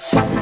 Bye.